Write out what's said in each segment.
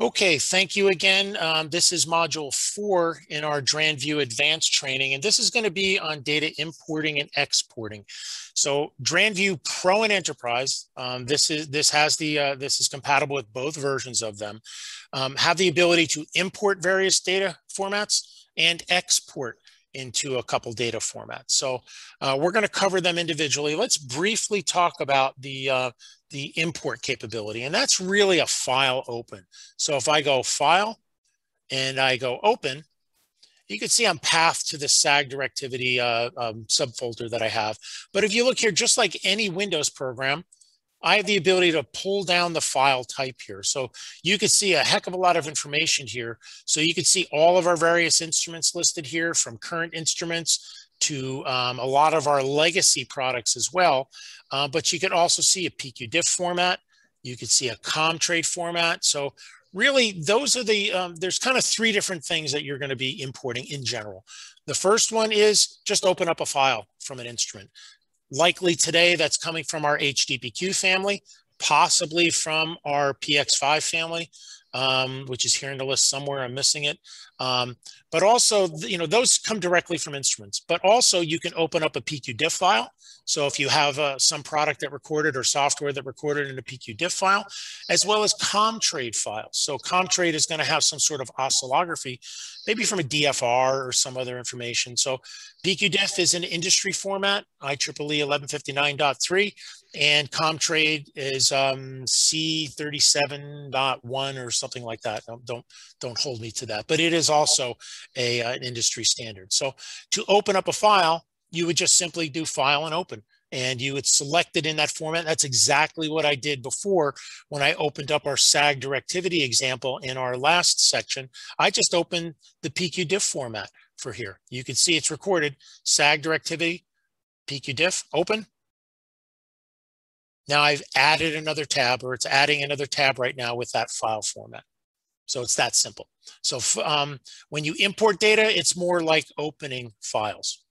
Okay, thank you again. Um, this is module four in our DranView advanced training, and this is going to be on data importing and exporting. So DranView Pro and Enterprise, um, this is this has the uh, this is compatible with both versions of them, um, have the ability to import various data formats and export into a couple data formats. So uh, we're going to cover them individually. Let's briefly talk about the uh, the import capability. And that's really a file open. So if I go file and I go open, you can see I'm path to the SAG directivity uh, um, subfolder that I have. But if you look here, just like any Windows program, I have the ability to pull down the file type here. So you can see a heck of a lot of information here. So you can see all of our various instruments listed here from current instruments to um, a lot of our legacy products as well. Uh, but you can also see a PQDIF format. You can see a ComTrade format. So really those are the, um, there's kind of three different things that you're going to be importing in general. The first one is just open up a file from an instrument. Likely today that's coming from our HDPQ family, possibly from our PX5 family um, which is here in the list somewhere. I'm missing it. Um, but also, you know, those come directly from instruments. But also, you can open up a PQDIF file. So if you have uh, some product that recorded or software that recorded in a PQDIF file, as well as ComTrade files. So ComTrade is going to have some sort of oscillography, maybe from a DFR or some other information. So PQDIF is an industry format, IEEE 1159.3 and ComTrade is um, C37.1 or something like that. Don't, don't, don't hold me to that, but it is also a, uh, an industry standard. So to open up a file, you would just simply do file and open and you would select it in that format. That's exactly what I did before when I opened up our SAG directivity example in our last section. I just opened the PQDIF format for here. You can see it's recorded SAG directivity, PQDIF, open, now I've added another tab or it's adding another tab right now with that file format. So it's that simple. So um, when you import data, it's more like opening files.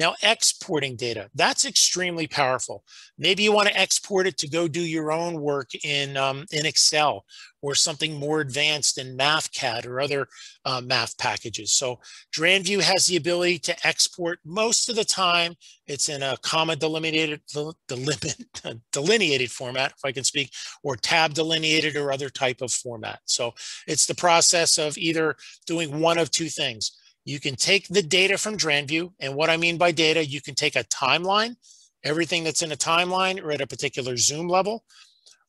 Now, exporting data, that's extremely powerful. Maybe you want to export it to go do your own work in, um, in Excel or something more advanced in MathCAD or other uh, math packages. So DranView has the ability to export most of the time. It's in a comma delimited, delimit, delineated format, if I can speak, or tab delineated or other type of format. So it's the process of either doing one of two things you can take the data from DranView, and what I mean by data, you can take a timeline, everything that's in a timeline or at a particular zoom level,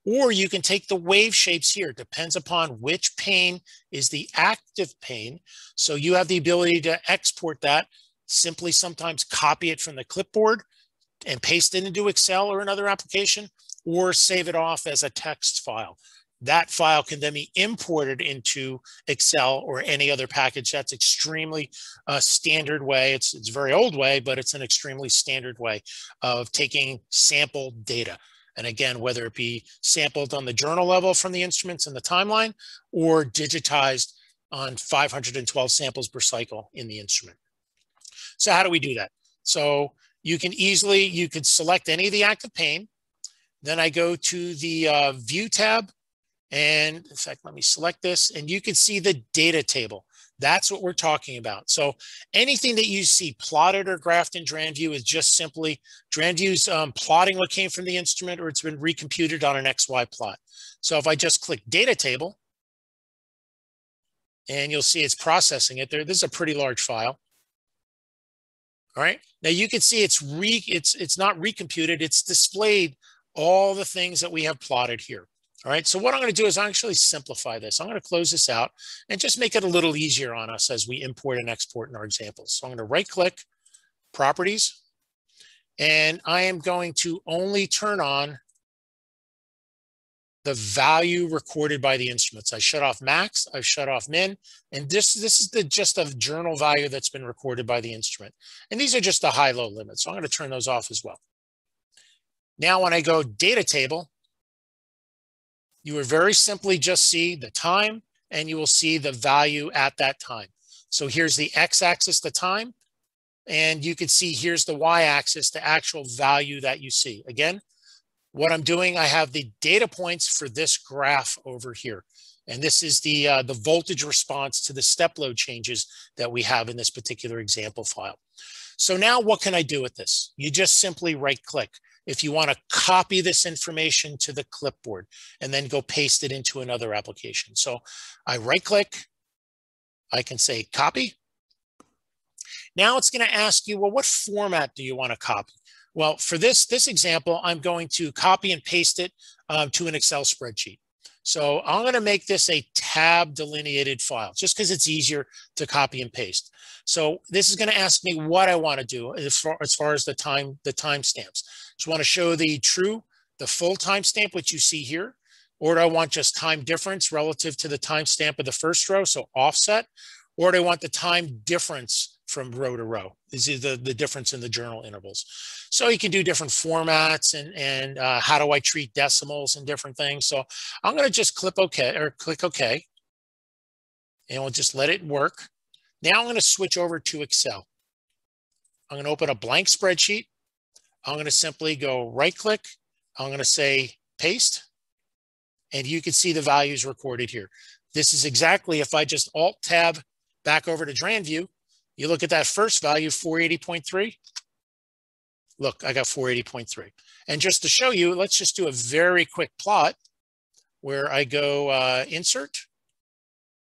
or you can take the wave shapes here. It depends upon which pane is the active pane. So you have the ability to export that, simply sometimes copy it from the clipboard and paste it into Excel or another application, or save it off as a text file that file can then be imported into Excel or any other package. That's extremely uh, standard way. It's, it's very old way, but it's an extremely standard way of taking sample data. And again, whether it be sampled on the journal level from the instruments in the timeline or digitized on 512 samples per cycle in the instrument. So how do we do that? So you can easily, you could select any of the active pane. Then I go to the uh, View tab and in fact, let me select this and you can see the data table. That's what we're talking about. So anything that you see plotted or graphed in DranView is just simply DranView's um, plotting what came from the instrument or it's been recomputed on an XY plot. So if I just click data table, and you'll see it's processing it there. This is a pretty large file. All right. Now you can see it's re it's it's not recomputed, it's displayed all the things that we have plotted here. All right, so what I'm going to do is actually simplify this. I'm going to close this out and just make it a little easier on us as we import and export in our examples. So I'm going to right click, properties, and I am going to only turn on the value recorded by the instruments. I shut off max, I've shut off min, and this, this is the just a journal value that's been recorded by the instrument. And these are just the high-low limits. So I'm going to turn those off as well. Now, when I go data table, you will very simply just see the time and you will see the value at that time. So here's the x-axis, the time, and you can see here's the y-axis, the actual value that you see. Again, what I'm doing, I have the data points for this graph over here. And this is the, uh, the voltage response to the step load changes that we have in this particular example file. So now what can I do with this? You just simply right click. If you want to copy this information to the clipboard and then go paste it into another application. So I right click, I can say copy. Now it's going to ask you, well, what format do you want to copy? Well, for this, this example, I'm going to copy and paste it um, to an Excel spreadsheet. So I'm going to make this a tab delineated file just because it's easier to copy and paste. So this is going to ask me what I want to do as far, as far as the time the timestamps. Just want to show the true, the full timestamp, which you see here, or do I want just time difference relative to the timestamp of the first row, so offset, or do I want the time difference from row to row. This is the, the difference in the journal intervals. So you can do different formats and, and uh, how do I treat decimals and different things. So I'm going to just click OK or click OK. And we'll just let it work. Now I'm going to switch over to Excel. I'm going to open a blank spreadsheet. I'm going to simply go right click. I'm going to say paste. And you can see the values recorded here. This is exactly if I just alt tab back over to DranView, you look at that first value, 480.3. Look, I got 480.3. And just to show you, let's just do a very quick plot where I go uh, insert.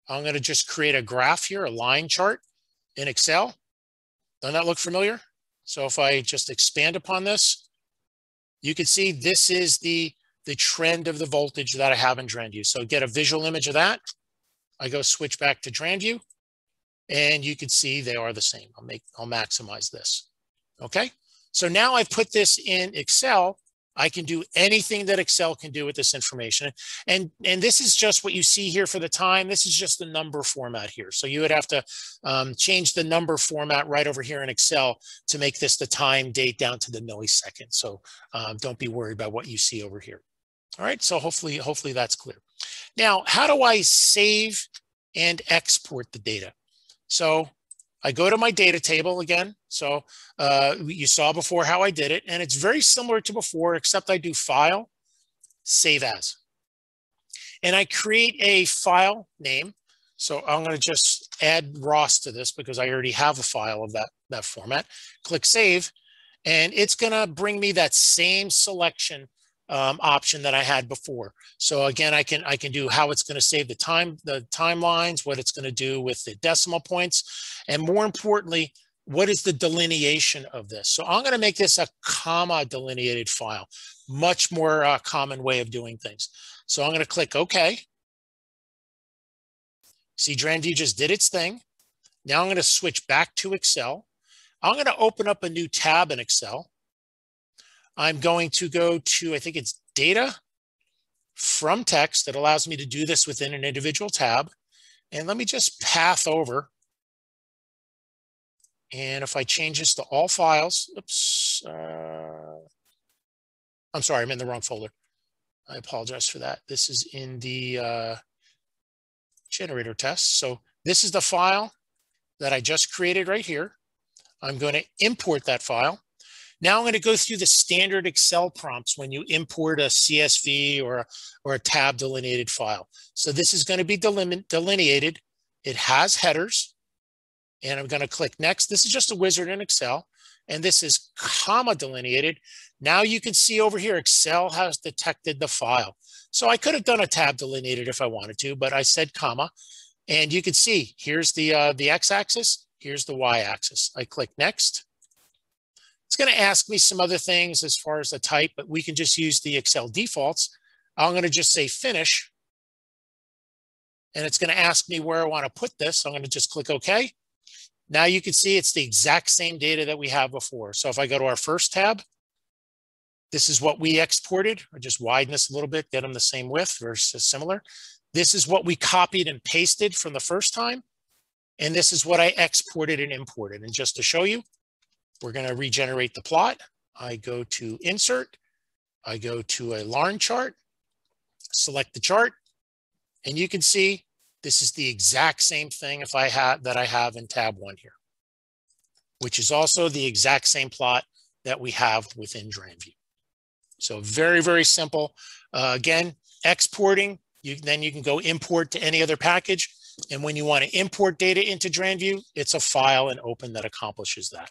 I'm going to just create a graph here, a line chart in Excel. Doesn't that look familiar? So if I just expand upon this, you can see this is the, the trend of the voltage that I have in DranView. So get a visual image of that. I go switch back to DranView. And you can see they are the same. I'll make, I'll maximize this. Okay. So now I've put this in Excel. I can do anything that Excel can do with this information. And, and this is just what you see here for the time. This is just the number format here. So you would have to um, change the number format right over here in Excel to make this the time date down to the millisecond. So um, don't be worried about what you see over here. All right, so hopefully, hopefully that's clear. Now, how do I save and export the data? So I go to my data table again. So uh, you saw before how I did it, and it's very similar to before, except I do File, Save As. And I create a file name. So I'm going to just add Ross to this because I already have a file of that, that format. Click Save, and it's going to bring me that same selection um, option that I had before. So again, I can I can do how it's going to save the time, the timelines, what it's going to do with the decimal points, and more importantly, what is the delineation of this? So I'm going to make this a comma delineated file, much more uh, common way of doing things. So I'm going to click OK. See, DranView just did its thing. Now I'm going to switch back to Excel. I'm going to open up a new tab in Excel. I'm going to go to, I think it's data from text that allows me to do this within an individual tab. And let me just path over. And if I change this to all files, oops, uh, I'm sorry, I'm in the wrong folder. I apologize for that. This is in the uh, generator test. So this is the file that I just created right here. I'm going to import that file. Now I'm going to go through the standard Excel prompts when you import a CSV or, or a tab delineated file. So this is going to be delineated. It has headers. And I'm going to click next. This is just a wizard in Excel. And this is comma delineated. Now you can see over here, Excel has detected the file. So I could have done a tab delineated if I wanted to, but I said comma. And you can see here's the, uh, the x-axis, here's the y-axis. I click next. It's going to ask me some other things as far as the type, but we can just use the Excel defaults. I'm going to just say finish. And it's going to ask me where I want to put this. I'm going to just click OK. Now you can see it's the exact same data that we have before. So if I go to our first tab, this is what we exported. I just widen this a little bit, get them the same width versus similar. This is what we copied and pasted from the first time. And this is what I exported and imported. And just to show you, we're going to regenerate the plot. I go to insert. I go to a line chart, select the chart, and you can see this is the exact same thing if I have that I have in tab one here, which is also the exact same plot that we have within DranView. So very, very simple. Uh, again, exporting You, then you can go import to any other package. And when you want to import data into DranView, it's a file and open that accomplishes that.